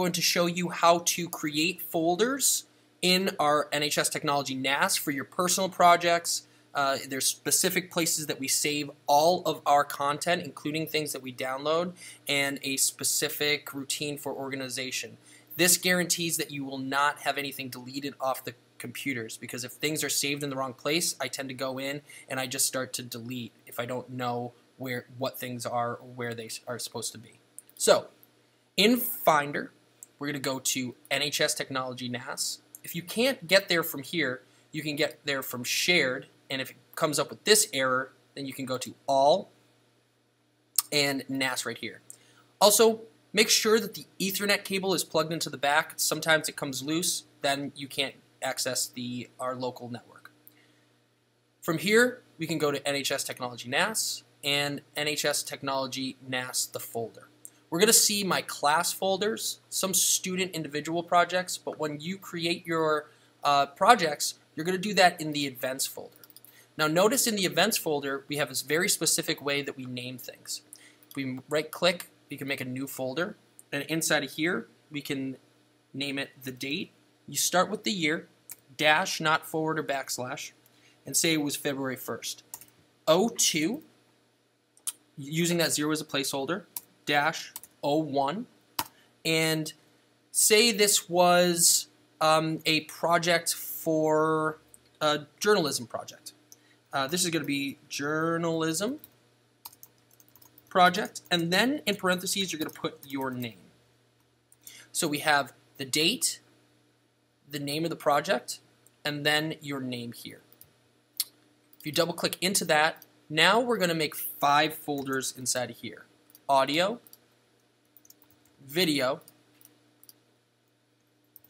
going to show you how to create folders in our NHS Technology NAS for your personal projects. Uh, there's specific places that we save all of our content, including things that we download, and a specific routine for organization. This guarantees that you will not have anything deleted off the computers because if things are saved in the wrong place, I tend to go in and I just start to delete if I don't know where what things are or where they are supposed to be. So, in Finder, we're going to go to NHS Technology NAS. If you can't get there from here, you can get there from Shared, and if it comes up with this error, then you can go to All and NAS right here. Also, make sure that the Ethernet cable is plugged into the back. Sometimes it comes loose, then you can't access the our local network. From here, we can go to NHS Technology NAS and NHS Technology NAS the folder. We're going to see my class folders, some student individual projects, but when you create your uh, projects, you're going to do that in the events folder. Now notice in the events folder, we have this very specific way that we name things. If we right click, we can make a new folder, and inside of here, we can name it the date. You start with the year, dash, not forward or backslash, and say it was February 1st. 02, using that zero as a placeholder, dash 01, and say this was um, a project for a journalism project. Uh, this is going to be journalism project, and then in parentheses you're going to put your name. So we have the date, the name of the project, and then your name here. If you double click into that, now we're going to make five folders inside of here. Audio, video,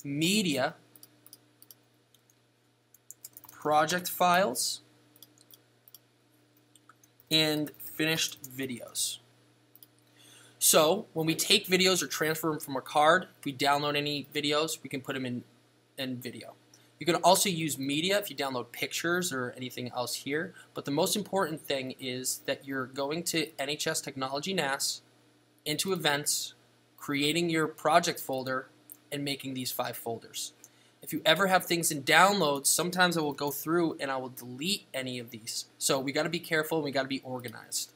media, project files, and finished videos. So when we take videos or transfer them from a card, if we download any videos, we can put them in, in video. You can also use media if you download pictures or anything else here, but the most important thing is that you're going to NHS Technology NAS, into events, creating your project folder, and making these five folders. If you ever have things in downloads, sometimes I will go through and I will delete any of these. So we got to be careful and we got to be organized.